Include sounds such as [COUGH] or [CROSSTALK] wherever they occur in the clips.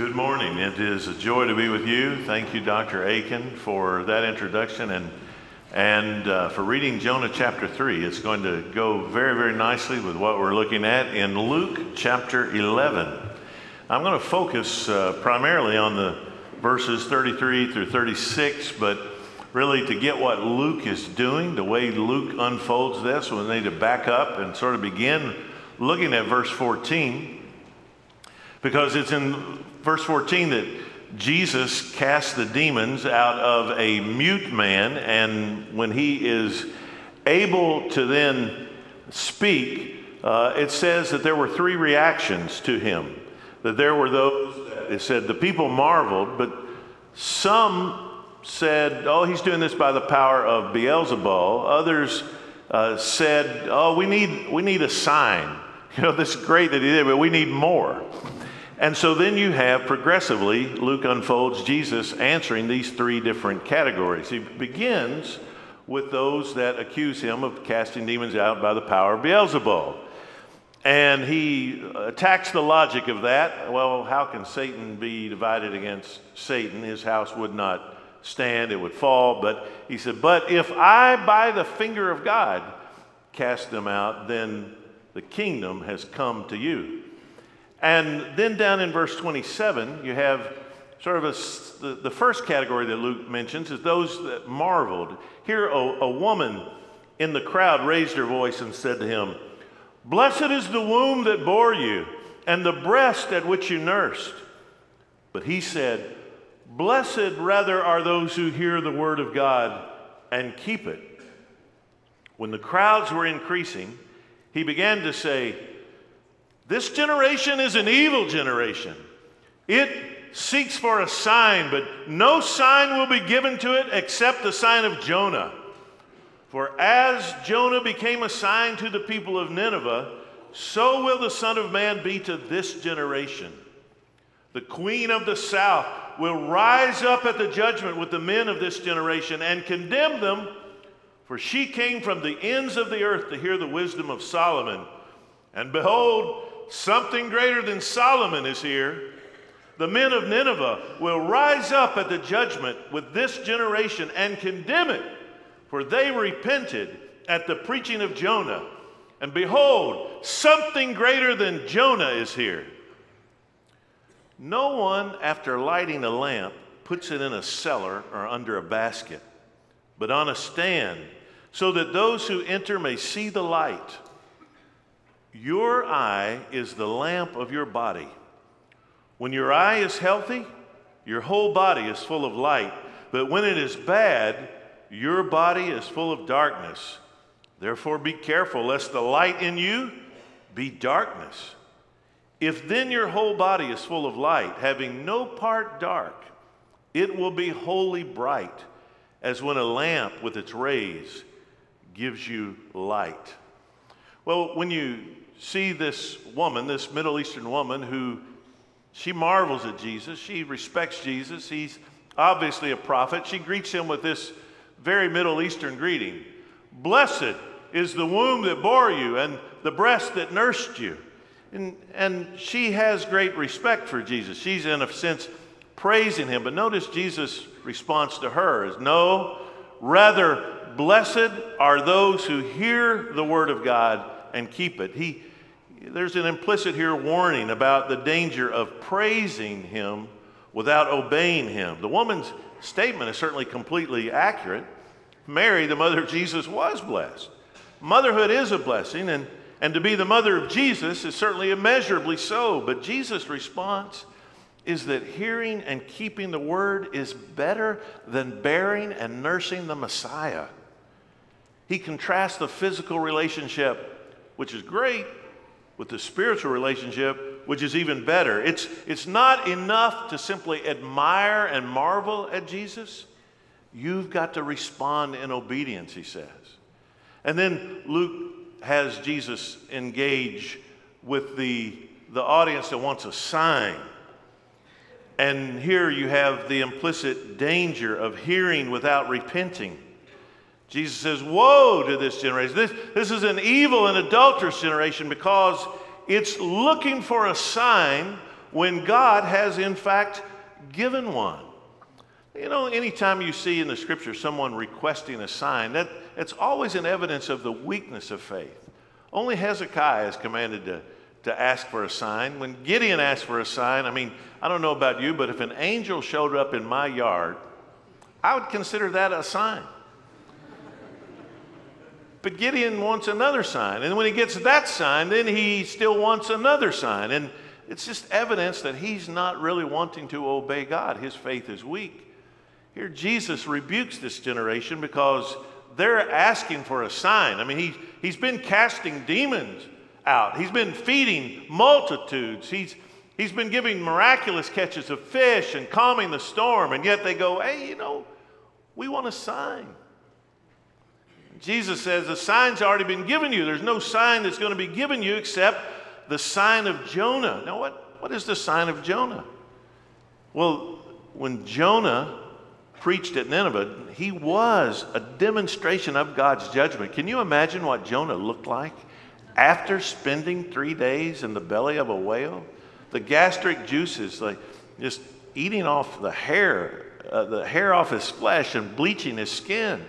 Good morning. It is a joy to be with you. Thank you, Dr. Aiken, for that introduction and, and uh, for reading Jonah chapter 3. It's going to go very, very nicely with what we're looking at in Luke chapter 11. I'm going to focus uh, primarily on the verses 33 through 36, but really to get what Luke is doing, the way Luke unfolds this, we need to back up and sort of begin looking at verse 14 because it's in verse 14 that Jesus cast the demons out of a mute man, and when he is able to then speak, uh, it says that there were three reactions to him. That there were those that it said the people marveled, but some said, Oh, he's doing this by the power of Beelzebul. Others uh, said, Oh, we need, we need a sign. [LAUGHS] You know, this is great that he did, but we need more. And so then you have progressively, Luke unfolds Jesus answering these three different categories. He begins with those that accuse him of casting demons out by the power of Beelzebul. And he attacks the logic of that. Well, how can Satan be divided against Satan? His house would not stand, it would fall. But he said, But if I, by the finger of God, cast them out, then the kingdom has come to you. And then down in verse 27, you have sort of a, the, the first category that Luke mentions is those that marveled. Here, a, a woman in the crowd raised her voice and said to him, Blessed is the womb that bore you, and the breast at which you nursed. But he said, Blessed rather are those who hear the word of God and keep it. When the crowds were increasing, he began to say, this generation is an evil generation. It seeks for a sign, but no sign will be given to it except the sign of Jonah. For as Jonah became a sign to the people of Nineveh, so will the Son of Man be to this generation. The queen of the south will rise up at the judgment with the men of this generation and condemn them, for she came from the ends of the earth to hear the wisdom of Solomon. And behold, something greater than Solomon is here. The men of Nineveh will rise up at the judgment with this generation and condemn it, for they repented at the preaching of Jonah. And behold, something greater than Jonah is here. No one, after lighting a lamp, puts it in a cellar or under a basket, but on a stand, so that those who enter may see the light. Your eye is the lamp of your body. When your eye is healthy, your whole body is full of light. But when it is bad, your body is full of darkness. Therefore, be careful lest the light in you be darkness. If then your whole body is full of light, having no part dark, it will be wholly bright, as when a lamp with its rays gives you light. Well, when you see this woman, this Middle Eastern woman, who she marvels at Jesus. She respects Jesus. He's obviously a prophet. She greets him with this very Middle Eastern greeting Blessed is the womb that bore you and the breast that nursed you. And, and she has great respect for Jesus. She's, in a sense, praising him. But notice Jesus' response to her is no, rather, blessed are those who hear the word of God and keep it. He, there's an implicit here warning about the danger of praising him without obeying him. The woman's statement is certainly completely accurate. Mary, the mother of Jesus, was blessed. Motherhood is a blessing, and, and to be the mother of Jesus is certainly immeasurably so. But Jesus' response is that hearing and keeping the word is better than bearing and nursing the Messiah. He contrasts the physical relationship, which is great, with the spiritual relationship, which is even better. It's, it's not enough to simply admire and marvel at Jesus. You've got to respond in obedience, he says. And then Luke has Jesus engage with the, the audience that wants a sign. And here you have the implicit danger of hearing without repenting. Jesus says, Woe to this generation. This, this is an evil and adulterous generation because it's looking for a sign when God has, in fact, given one. You know, anytime you see in the scripture someone requesting a sign, that, it's always an evidence of the weakness of faith. Only Hezekiah is commanded to, to ask for a sign. When Gideon asked for a sign, I mean, I don't know about you, but if an angel showed up in my yard, I would consider that a sign. But Gideon wants another sign. And when he gets that sign, then he still wants another sign. And it's just evidence that he's not really wanting to obey God. His faith is weak. Here, Jesus rebukes this generation because they're asking for a sign. I mean, he, he's been casting demons out, he's been feeding multitudes, he's, he's been giving miraculous catches of fish and calming the storm. And yet they go, hey, you know, we want a sign. Jesus says the sign's already been given you. There's no sign that's going to be given you except the sign of Jonah. Now, what, what is the sign of Jonah? Well, when Jonah preached at Nineveh, he was a demonstration of God's judgment. Can you imagine what Jonah looked like after spending three days in the belly of a whale? The gastric juices, like just eating off the hair, uh, the hair off his flesh and bleaching his skin.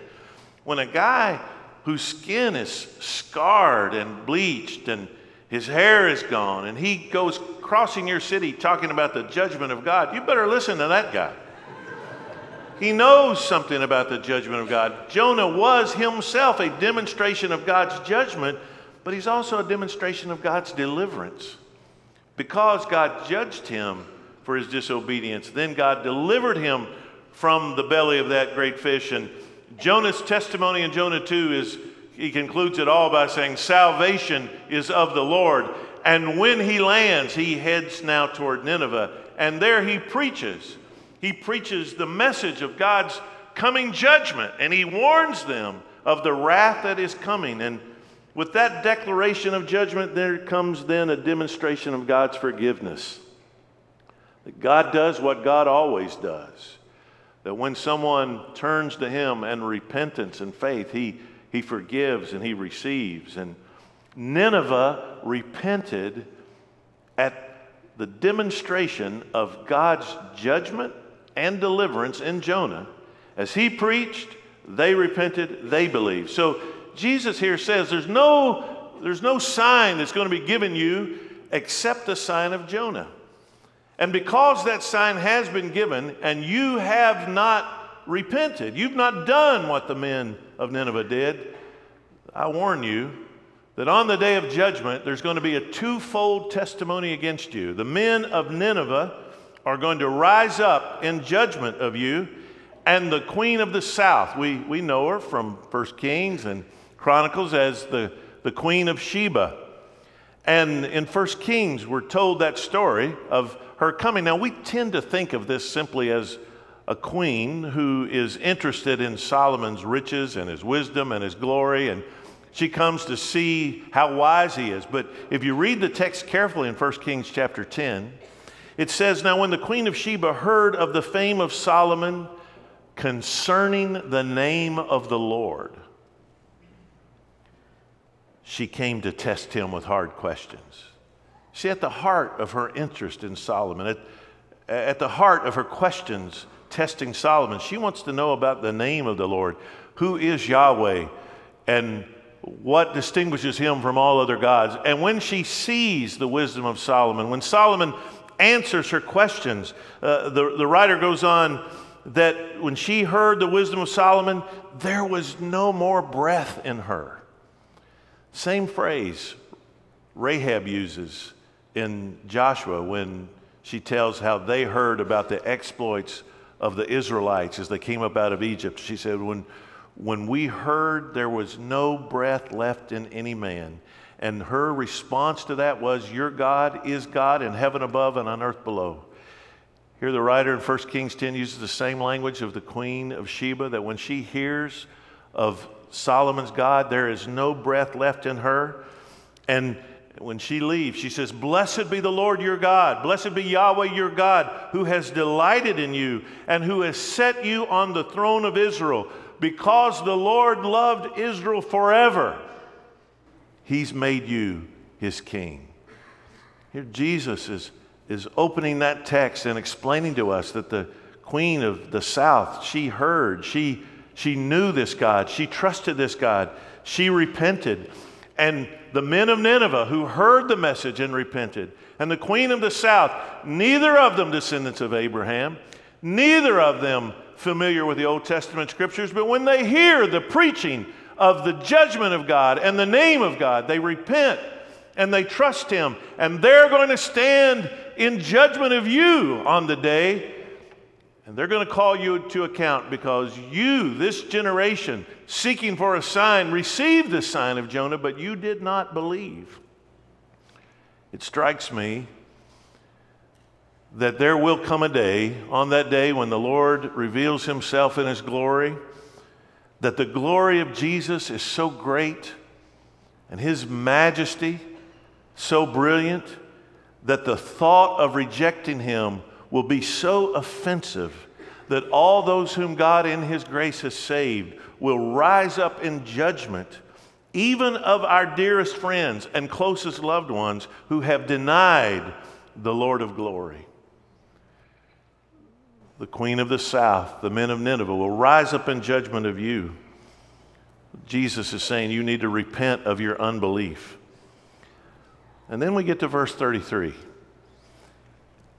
When a guy whose skin is scarred and bleached and his hair is gone and he goes crossing your city talking about the judgment of God, you better listen to that guy. He knows something about the judgment of God. Jonah was himself a demonstration of God's judgment, but he's also a demonstration of God's deliverance. Because God judged him for his disobedience, then God delivered him from the belly of that great fish and Jonah's testimony in Jonah 2 is, he concludes it all by saying, Salvation is of the Lord. And when he lands, he heads now toward Nineveh. And there he preaches. He preaches the message of God's coming judgment. And he warns them of the wrath that is coming. And with that declaration of judgment, there comes then a demonstration of God's forgiveness. That God does what God always does. That when someone turns to Him and repentance and faith, He, he forgives and He receives. And Nineveh repented at the demonstration of God's judgment and deliverance in Jonah. As he preached, they repented, they believed. So Jesus here says there's no, there's no sign that's going to be given you except the sign of Jonah. And because that sign has been given and you have not repented, you've not done what the men of Nineveh did, I warn you that on the day of judgment, there's going to be a twofold testimony against you. The men of Nineveh are going to rise up in judgment of you, and the queen of the south, we, we know her from First Kings and Chronicles as the, the queen of Sheba. And in First Kings, we're told that story of her coming. Now, we tend to think of this simply as a queen who is interested in Solomon's riches and his wisdom and his glory, and she comes to see how wise he is. But if you read the text carefully in 1 Kings chapter 10, it says, Now when the queen of Sheba heard of the fame of Solomon concerning the name of the Lord, she came to test him with hard questions. See, at the heart of her interest in Solomon, at, at the heart of her questions testing Solomon, she wants to know about the name of the Lord. Who is Yahweh? And what distinguishes him from all other gods? And when she sees the wisdom of Solomon, when Solomon answers her questions, uh, the, the writer goes on that when she heard the wisdom of Solomon, there was no more breath in her. Same phrase Rahab uses in Joshua when she tells how they heard about the exploits of the Israelites as they came up out of Egypt. She said, When, when we heard there was no breath left in any man. And her response to that was, Your God is God in heaven above and on earth below. Here, the writer in 1 Kings 10 uses the same language of the queen of Sheba that when she hears of Solomon's God, there is no breath left in her. And when she leaves, she says, Blessed be the Lord your God. Blessed be Yahweh your God, who has delighted in you and who has set you on the throne of Israel. Because the Lord loved Israel forever, he's made you his king. Here, Jesus is, is opening that text and explaining to us that the queen of the south, she heard, she, she knew this God, she trusted this God, she repented. And the men of Nineveh who heard the message and repented, and the queen of the south, neither of them descendants of Abraham, neither of them familiar with the Old Testament scriptures, but when they hear the preaching of the judgment of God and the name of God, they repent and they trust Him, and they're going to stand in judgment of you on the day. And they're going to call you to account because you, this generation, seeking for a sign, received the sign of Jonah, but you did not believe. It strikes me that there will come a day, on that day when the Lord reveals himself in his glory, that the glory of Jesus is so great and his majesty so brilliant that the thought of rejecting him will be so offensive that all those whom God in his grace has saved will rise up in judgment, even of our dearest friends and closest loved ones who have denied the Lord of glory. The queen of the south, the men of Nineveh, will rise up in judgment of you. Jesus is saying you need to repent of your unbelief. And then we get to verse 33.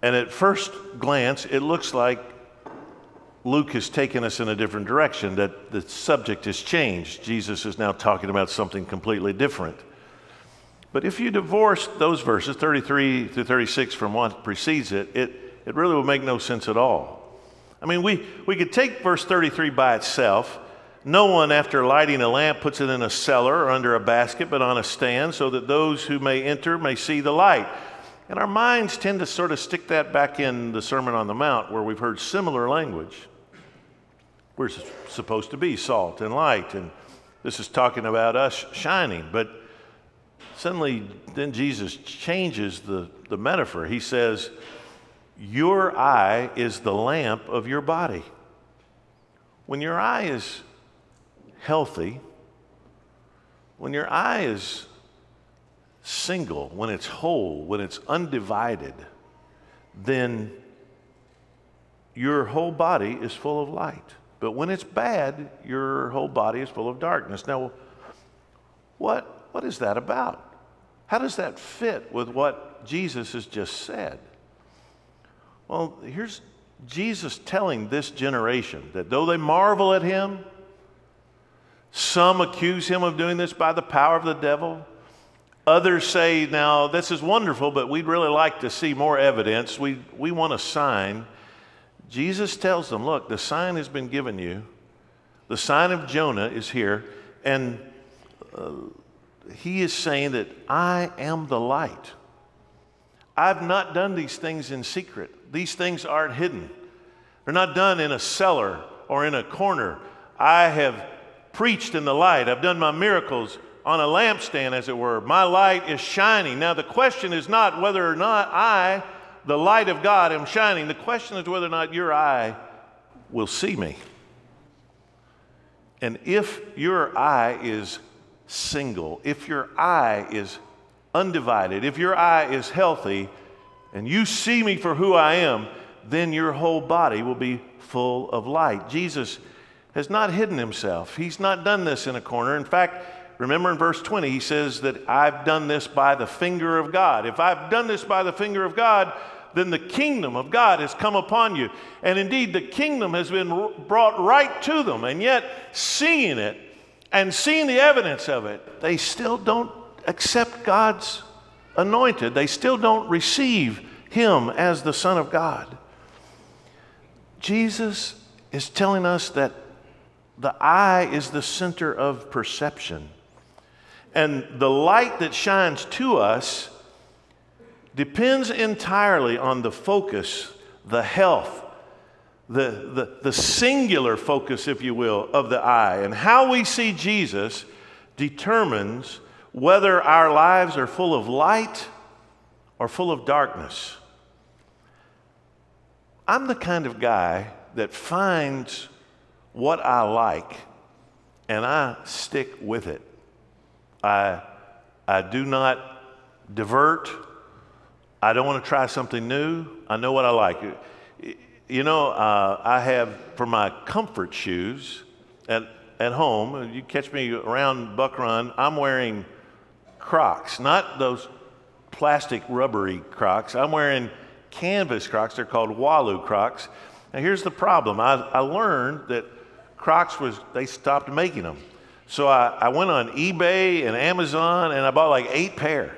And at first glance, it looks like Luke has taken us in a different direction, that the subject has changed. Jesus is now talking about something completely different. But if you divorce those verses, 33 to 36, from what precedes it, it, it really would make no sense at all. I mean, we, we could take verse 33 by itself no one, after lighting a lamp, puts it in a cellar or under a basket, but on a stand, so that those who may enter may see the light. And our minds tend to sort of stick that back in the Sermon on the Mount, where we've heard similar language. We're supposed to be salt and light, and this is talking about us shining. But suddenly, then Jesus changes the, the metaphor. He says, Your eye is the lamp of your body. When your eye is healthy, when your eye is single, when it's whole, when it's undivided, then your whole body is full of light. But when it's bad, your whole body is full of darkness. Now, what, what is that about? How does that fit with what Jesus has just said? Well, here's Jesus telling this generation that though they marvel at him, some accuse him of doing this by the power of the devil. Others say, now, this is wonderful, but we'd really like to see more evidence. We, we want a sign. Jesus tells them, look, the sign has been given you. The sign of Jonah is here. And uh, he is saying that I am the light. I've not done these things in secret. These things aren't hidden. They're not done in a cellar or in a corner. I have preached in the light. I've done my miracles on a lampstand, as it were. My light is shining. Now, the question is not whether or not I, the light of God, am shining. The question is whether or not your eye will see me. And if your eye is single, if your eye is undivided, if your eye is healthy, and you see me for who I am, then your whole body will be full of light. Jesus has not hidden himself. He's not done this in a corner. In fact, remember in verse 20, he says that I've done this by the finger of God. If I've done this by the finger of God, then the kingdom of God has come upon you. And indeed, the kingdom has been brought right to them. And yet, seeing it and seeing the evidence of it, they still don't accept God's anointed. They still don't receive him as the Son of God. Jesus is telling us that the eye is the center of perception. And the light that shines to us depends entirely on the focus, the health, the, the, the singular focus, if you will, of the eye. And how we see Jesus determines whether our lives are full of light or full of darkness. I'm the kind of guy that finds what I like and I stick with it. I, I do not divert I don't want to try something new. I know what I like. You know, uh, I have for my comfort shoes at, at home, you catch me around Buck Run, I'm wearing Crocs, not those plastic rubbery Crocs. I'm wearing canvas Crocs. They're called Walu Crocs. Now, here's the problem I, I learned that Crocs was, they stopped making them. So I, I went on eBay and Amazon and I bought like eight pair.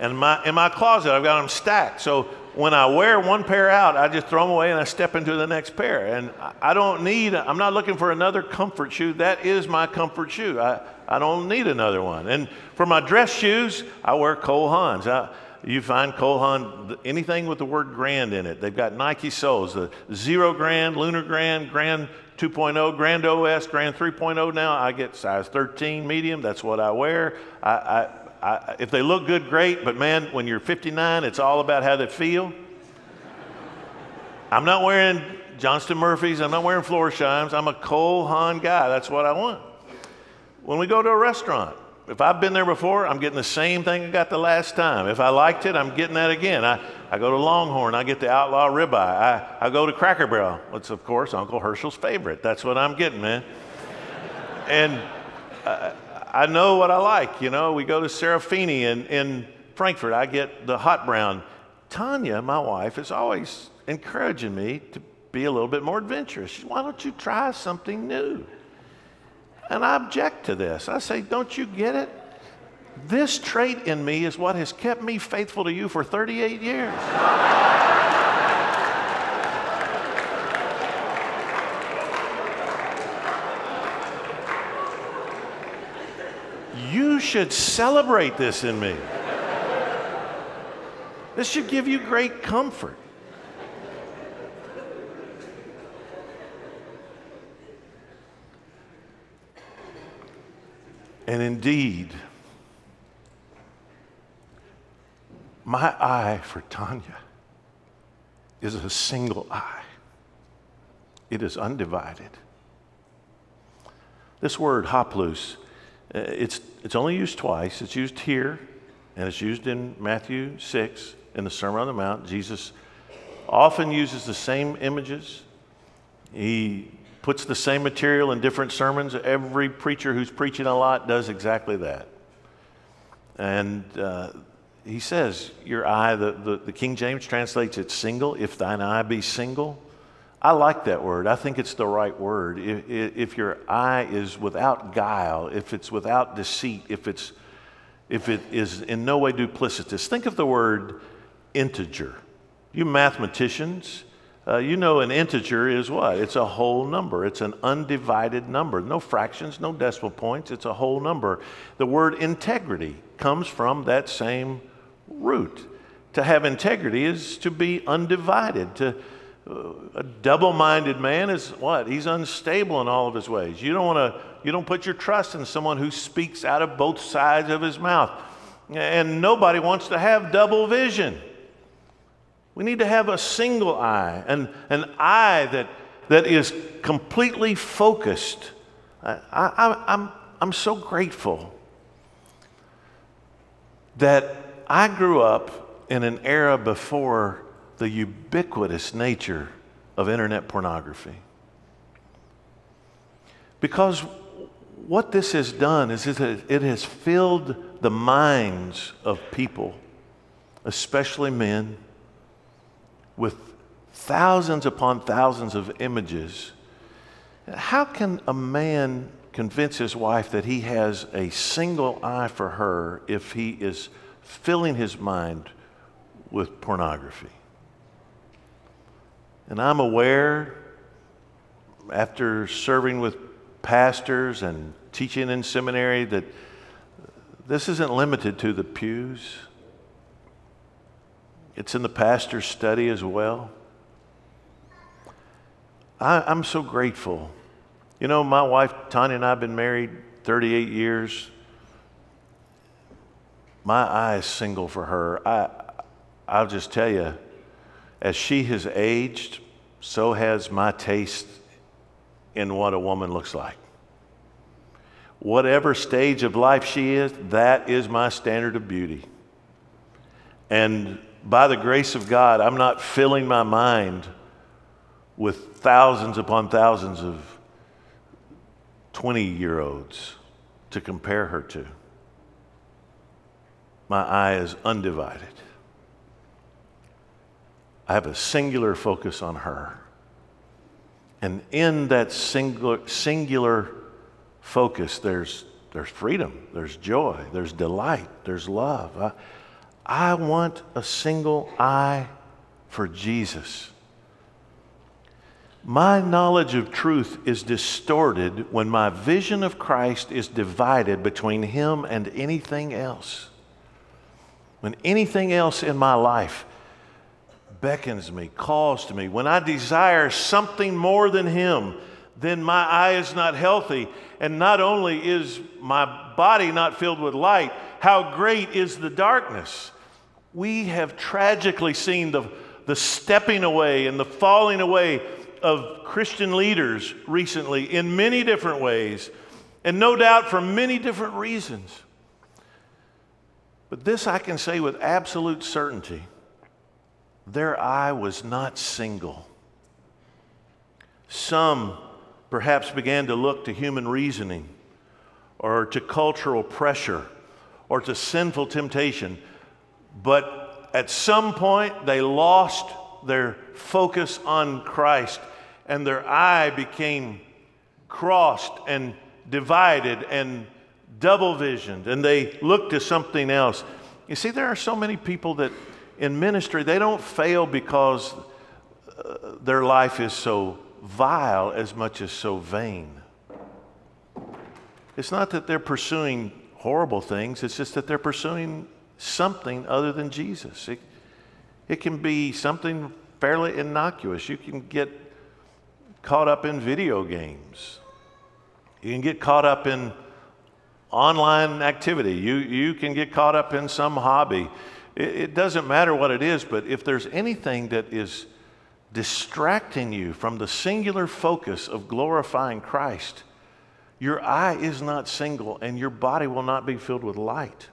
and my, in my closet, I've got them stacked. So when I wear one pair out, I just throw them away and I step into the next pair. And I don't need, I'm not looking for another comfort shoe. That is my comfort shoe. I, I don't need another one. And for my dress shoes, I wear Cole Haans. I, you find Cole Haan, anything with the word grand in it. They've got Nike soles, the Zero Grand, Lunar Grand, Grand 2.0, Grand OS, Grand 3.0 now. I get size 13 medium. That's what I wear. I, I, I, if they look good, great. But man, when you're 59, it's all about how they feel. I'm not wearing Johnston Murphys. I'm not wearing Florsheim's. I'm a Cole Haan guy. That's what I want. When we go to a restaurant, if I've been there before, I'm getting the same thing I got the last time. If I liked it, I'm getting that again. I, I go to Longhorn, I get the outlaw ribeye. I, I go to Cracker Barrel. It's, of course, Uncle Herschel's favorite. That's what I'm getting, man. and uh, I know what I like. You know, we go to Serafini in, in Frankfort. I get the hot brown. Tanya, my wife, is always encouraging me to be a little bit more adventurous. Why don't you try something new? And I object to this. I say, Don't you get it? This trait in me is what has kept me faithful to you for 38 years. you should celebrate this in me. This should give you great comfort. And indeed, my eye for Tanya is a single eye, it is undivided. This word, haplous, uh, it's, it's only used twice. It's used here, and it's used in Matthew 6 in the Sermon on the Mount. Jesus often uses the same images. He puts the same material in different sermons. Every preacher who's preaching a lot does exactly that. And uh, he says, Your eye, the, the, the, King James translates it single, if thine eye be single. I like that word. I think it's the right word. If, if your eye is without guile, if it's without deceit, if, it's, if it is in no way duplicitous, think of the word integer. You mathematicians, uh, you know, an integer is what? It's a whole number. It's an undivided number. No fractions, no decimal points. It's a whole number. The word integrity comes from that same root. To have integrity is to be undivided. To, uh, a double minded man is what? He's unstable in all of his ways. You don't want to, you don't put your trust in someone who speaks out of both sides of his mouth. And nobody wants to have double vision. We need to have a single eye, an, an eye that, that is completely focused. I, I, I'm, I'm so grateful that I grew up in an era before the ubiquitous nature of internet pornography. Because what this has done is it has filled the minds of people, especially men with thousands upon thousands of images. How can a man convince his wife that he has a single eye for her if he is filling his mind with pornography? And I'm aware, after serving with pastors and teaching in seminary, that this isn't limited to the pews. It's in the pastor's study as well. I, am so grateful. You know, my wife, Tanya, and I have been married 38 years. My eye is single for her. I, I'll just tell you, as she has aged, so has my taste in what a woman looks like. Whatever stage of life she is, that is my standard of beauty. And by the grace of God, I'm not filling my mind with thousands upon thousands of 20 year olds to compare her to. My eye is undivided. I have a singular focus on her. And in that singular, singular focus, there's, there's freedom, there's joy, there's delight, there's love. I, I want a single eye for Jesus. My knowledge of truth is distorted when my vision of Christ is divided between Him and anything else. When anything else in my life beckons me, calls to me, when I desire something more than Him, then my eye is not healthy. And not only is my body not filled with light, how great is the darkness? We have tragically seen the, the stepping away and the falling away of Christian leaders recently in many different ways, and no doubt for many different reasons. But this I can say with absolute certainty their eye was not single. Some perhaps began to look to human reasoning or to cultural pressure or to sinful temptation, but at some point they lost their focus on Christ and their eye became crossed and divided and double visioned, and they look to something else. You see, there are so many people that in ministry, they don't fail because uh, their life is so vile as much as so vain. It's not that they're pursuing horrible things, it's just that they're pursuing something other than Jesus. It, it can be something fairly innocuous. You can get caught up in video games. You can get caught up in online activity. You, you can get caught up in some hobby. It, it doesn't matter what it is, but if there's anything that is distracting you from the singular focus of glorifying Christ, your eye is not single and your body will not be filled with light.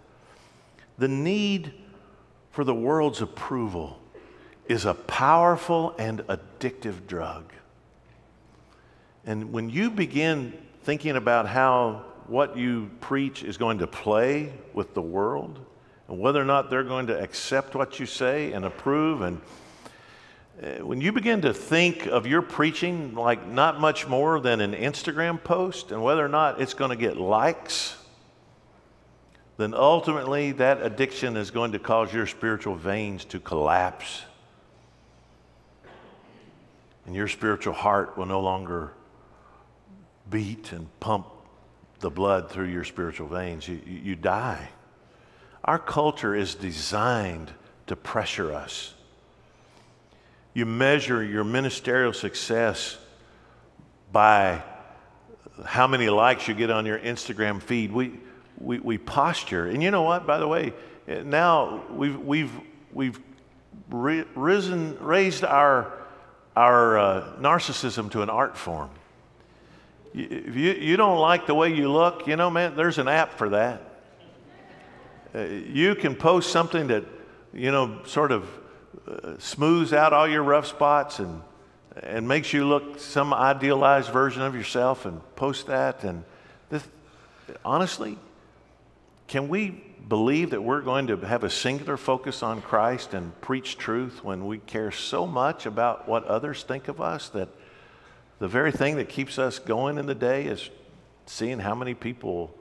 The need for the world's approval is a powerful and addictive drug. And when you begin thinking about how what you preach is going to play with the world, and whether or not they're going to accept what you say and approve, and uh, when you begin to think of your preaching like not much more than an Instagram post, and whether or not it's going to get likes, then ultimately that addiction is going to cause your spiritual veins to collapse. And your spiritual heart will no longer beat and pump the blood through your spiritual veins, you, you die. Our culture is designed to pressure us. You measure your ministerial success by how many likes you get on your Instagram feed. We, we, we posture. And you know what, by the way, now we've, we've, we've risen, raised our, our uh, narcissism to an art form. If you, you don't like the way you look, you know, man, there's an app for that. Uh, you can post something that, you know, sort of uh, smooths out all your rough spots and, and makes you look some idealized version of yourself and post that. And this, honestly, can we believe that we're going to have a singular focus on Christ and preach truth when we care so much about what others think of us that the very thing that keeps us going in the day is seeing how many people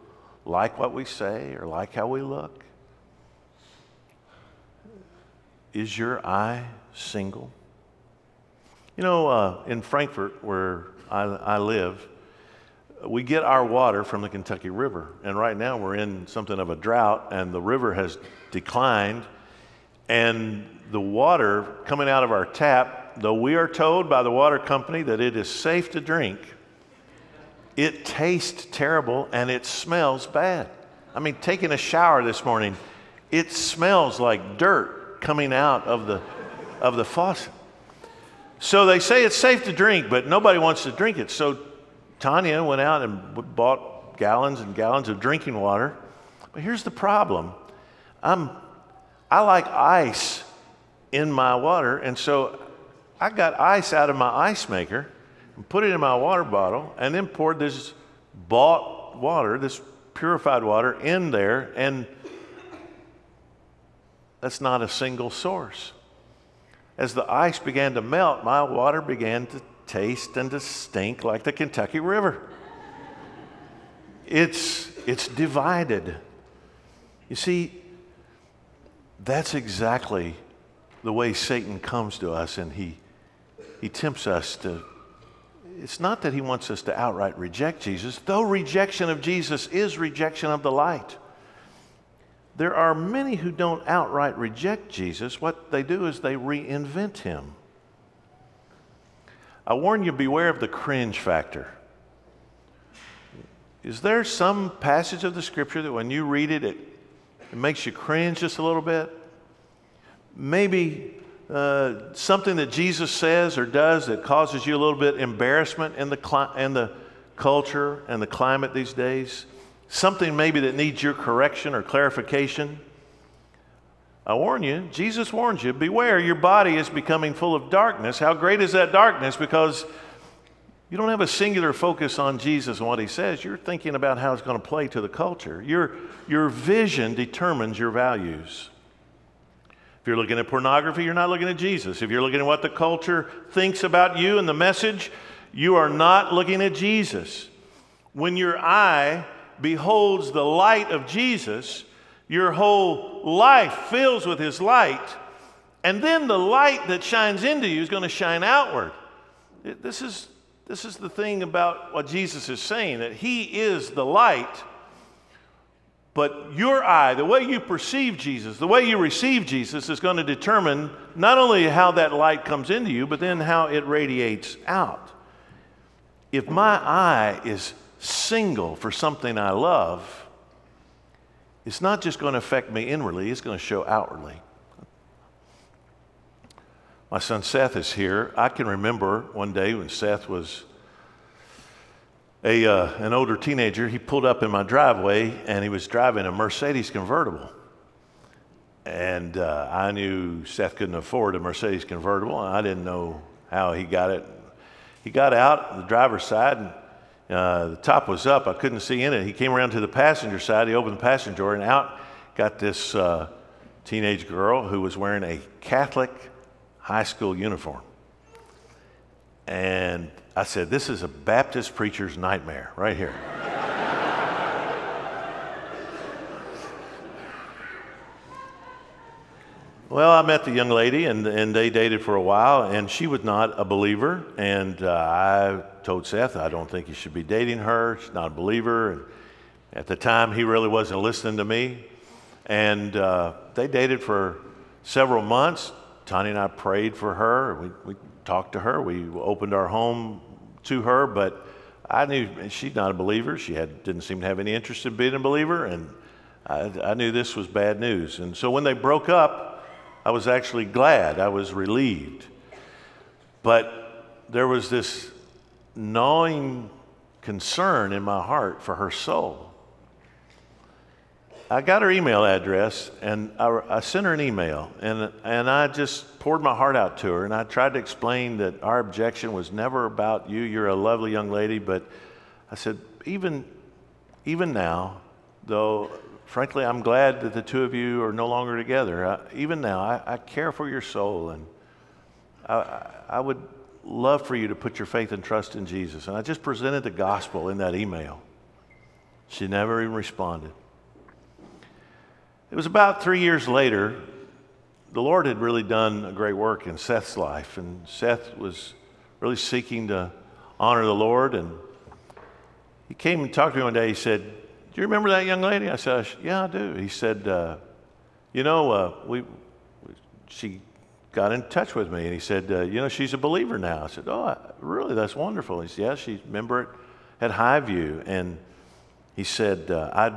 like what we say or like how we look. Is your eye single? You know, uh, in Frankfort, where I, I live, we get our water from the Kentucky River. And right now we're in something of a drought, and the river has declined. And the water coming out of our tap though we are told by the water company that it is safe to drink, it tastes terrible and it smells bad. I mean, taking a shower this morning, it smells like dirt coming out of the, of the faucet. So they say it's safe to drink, but nobody wants to drink it. So Tanya went out and bought gallons and gallons of drinking water. But here's the problem I'm, I like ice in my water, and so I got ice out of my ice maker and put it in my water bottle, and then poured this bought water, this purified water, in there, and that's not a single source. As the ice began to melt, my water began to taste and to stink like the Kentucky River. It's, it's divided. You see, that's exactly the way Satan comes to us and he, he tempts us to. It's not that he wants us to outright reject Jesus, though rejection of Jesus is rejection of the light. There are many who don't outright reject Jesus. What they do is they reinvent him. I warn you, beware of the cringe factor. Is there some passage of the scripture that when you read it, it, it makes you cringe just a little bit? Maybe uh, something that Jesus says or does that causes you a little bit embarrassment in the, cli- in the culture and the climate these days? Something maybe that needs your correction or clarification? I warn you, Jesus warns you, beware, your body is becoming full of darkness. How great is that darkness? Because you don't have a singular focus on Jesus and what he says. You're thinking about how it's going to play to the culture. Your, your vision determines your values. If you're looking at pornography, you're not looking at Jesus. If you're looking at what the culture thinks about you and the message, you are not looking at Jesus. When your eye beholds the light of Jesus, your whole life fills with his light, and then the light that shines into you is going to shine outward. This is this is the thing about what Jesus is saying that He is the light, but your eye, the way you perceive Jesus, the way you receive Jesus, is going to determine not only how that light comes into you, but then how it radiates out. If my eye is single for something I love, it's not just going to affect me inwardly, it's going to show outwardly. My son Seth is here. I can remember one day when Seth was a, uh, an older teenager. He pulled up in my driveway and he was driving a Mercedes convertible. And uh, I knew Seth couldn't afford a Mercedes convertible, and I didn't know how he got it. He got out the driver's side, and uh, the top was up. I couldn't see in it. He came around to the passenger side. He opened the passenger door, and out got this uh, teenage girl who was wearing a Catholic high school uniform. And I said, This is a Baptist preacher's nightmare right here. well, I met the young lady, and, and they dated for a while, and she was not a believer. And uh, I told Seth, I don't think you should be dating her. She's not a believer. And at the time, he really wasn't listening to me. And uh, they dated for several months. Tony and I prayed for her. We, we talked to her. We opened our home to her, but I knew she's not a believer. She had, didn't seem to have any interest in being a believer, and I, I knew this was bad news. And so when they broke up, I was actually glad. I was relieved. But there was this gnawing concern in my heart for her soul. I got her email address and I, I, sent her an email and, and I just poured my heart out to her and I tried to explain that our objection was never about you. You're a lovely young lady, but I said, even, even now, though frankly I'm glad that the two of you are no longer together, I, even now I, I, care for your soul and I, I would love for you to put your faith and trust in Jesus. And I just presented the gospel in that email. She never even responded. It was about three years later, the Lord had really done a great work in Seth's life, and Seth was really seeking to honor the Lord. And he came and talked to me one day. He said, Do you remember that young lady? I said, Yeah, I do. He said, uh, You know, uh, we, she got in touch with me, and he said, uh, You know, she's a believer now. I said, Oh, really? That's wonderful. He said, Yeah, she's a member at, at Highview. And he said, uh, I'd,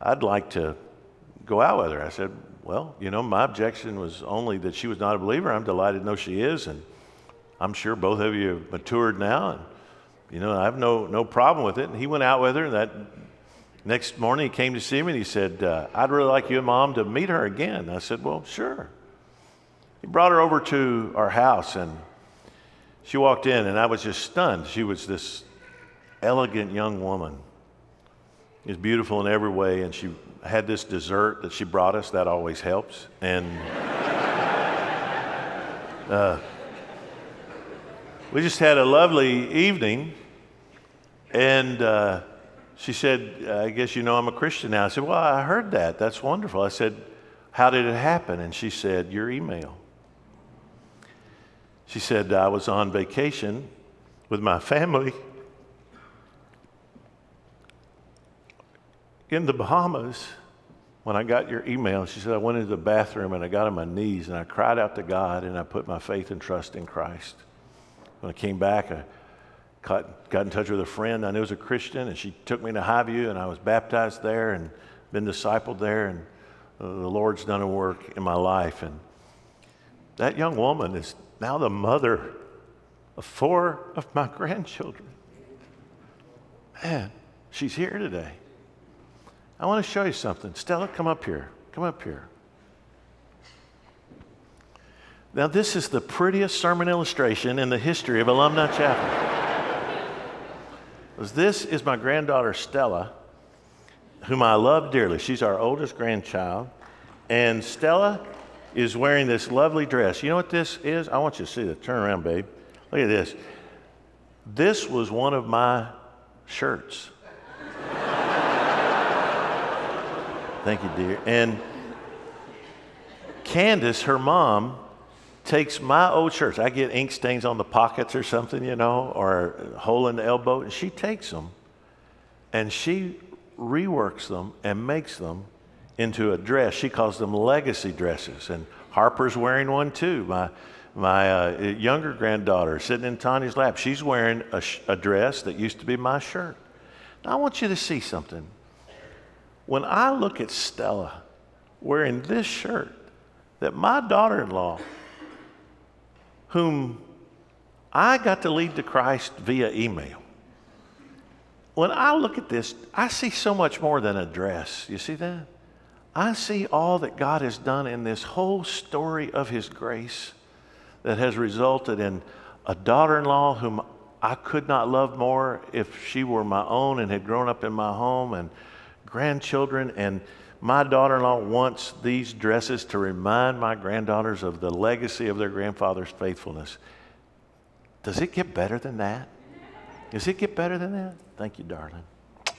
I'd like to go out with her. I said, Well, you know, my objection was only that she was not a believer. I'm delighted to know she is, and I'm sure both of you have matured now, and you know, I have no, no problem with it. And he went out with her, and that Next morning, he came to see me and he said, uh, I'd really like you and mom to meet her again. I said, Well, sure. He brought her over to our house and she walked in, and I was just stunned. She was this elegant young woman. She was beautiful in every way, and she had this dessert that she brought us. That always helps. And uh, we just had a lovely evening. And uh, she said, I guess you know I'm a Christian now. I said, Well, I heard that. That's wonderful. I said, How did it happen? And she said, Your email. She said, I was on vacation with my family in the Bahamas when I got your email. She said, I went into the bathroom and I got on my knees and I cried out to God and I put my faith and trust in Christ. When I came back, I got, got in touch with a friend I knew was a Christian, and she took me to Highview, and I was baptized there and been discipled there, and the Lord's done a work in my life. And that young woman is now the mother of four of my [LAUGHS] grandchildren. Man, she's here today. I want to show you something. Stella, come up here. Come up here. Now, this is the prettiest sermon illustration in the history of Alumni Chapel. this is my granddaughter, Stella, whom I love dearly. She's our oldest grandchild. And Stella is wearing this lovely dress. You know what this is? I want you to see this. Turn around, babe. Look at this. This was one of my shirts. Thank you, dear. And Candace, her mom, takes my old shirts. I get ink stains on the pockets or something, you know, or a hole in the elbow, and she takes them and she reworks them and makes them into a dress. She calls them legacy dresses. And Harper's wearing one too. My, my uh, younger granddaughter sitting in Tanya's lap, she's wearing a, sh- a dress that used to be my shirt. Now, I want you to see something. When I look at Stella wearing this shirt that my daughter in law, whom I got to lead to Christ via email, when I look at this, I see so much more than a dress. You see that? I see all that God has done in this whole story of His grace that has resulted in a daughter in law whom I could not love more if she were my own and had grown up in my home, and grandchildren. And my daughter in law wants these dresses to remind my granddaughters of the legacy of their grandfather's faithfulness. Does it get better than that? Does it get better than that? Thank you, darling.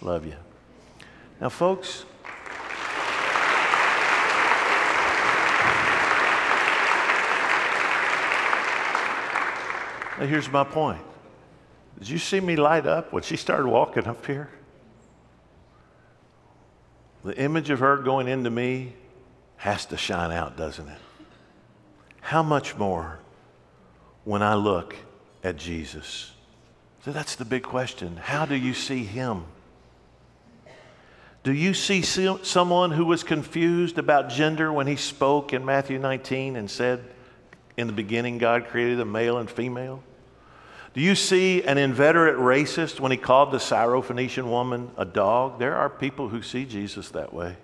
Love you. Now, folks, Now, here's my point. Did you see me light up when she started walking up here? The image of her going into me has to shine out, doesn't it? How much more when I look at Jesus? So that's the big question. How do you see him? Do you see someone who was confused about gender when he spoke in Matthew 19 and said, In the beginning, God created a male and female? Do you see an inveterate racist when he called the Syrophoenician woman a dog? There are people who see Jesus that way.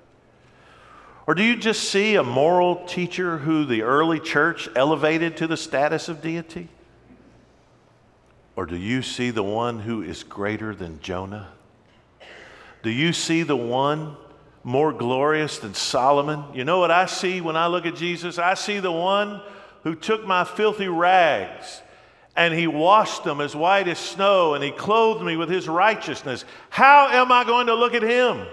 Or do you just see a moral teacher who the early church elevated to the status of deity? Or do you see the one who is greater than Jonah? Do you see the one more glorious than Solomon? You know what I see when I look at Jesus? I see the one who took my filthy rags and he washed them as white as snow, and he clothed me with his righteousness. How am I going to look at him?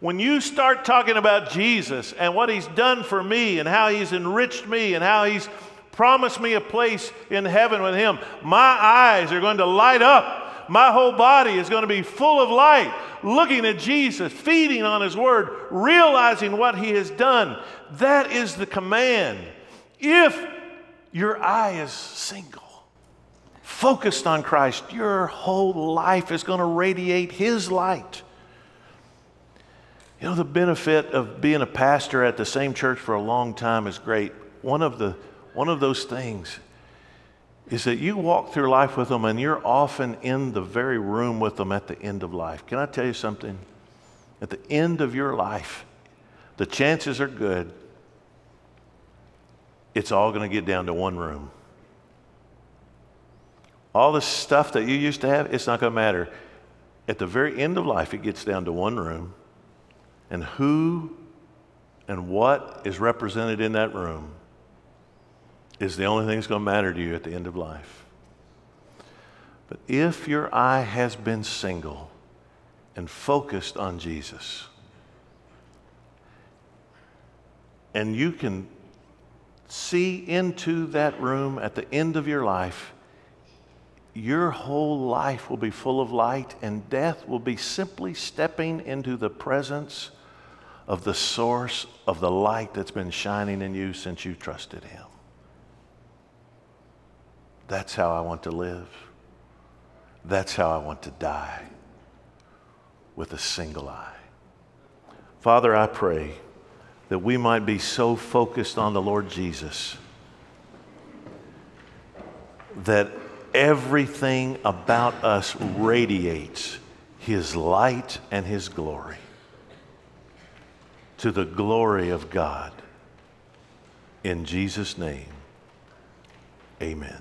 When you start talking about Jesus and what he's done for me, and how he's enriched me, and how he's promised me a place in heaven with him, my eyes are going to light up. My whole body is going to be full of light, looking at Jesus, feeding on his word, realizing what he has done. That is the command. If your eye is single, focused on Christ, your whole life is going to radiate His light. You know, the benefit of being a pastor at the same church for a long time is great. One of, the, one of those things is that you walk through life with them and you're often in the very room with them at the end of life. Can I tell you something? at the end of your life, the chances are good it's all going to get down to one room. All the stuff that you used to have, it's not going to matter. At the very end of life, it gets down to one room. And who and what is represented in that room is the only thing that's going to matter to you at the end of life. But if your eye has been single and focused on Jesus, and you can see into that room at the end of your life, your whole life will be full of light, and death will be simply stepping into the presence of the source of the light that's been shining in you since you trusted Him. That's how I want to live. That's how I want to die with a single eye. Father, I pray that we might be so focused on the Lord Jesus that everything about us radiates His light and His glory to the glory of God. In Jesus' name, amen.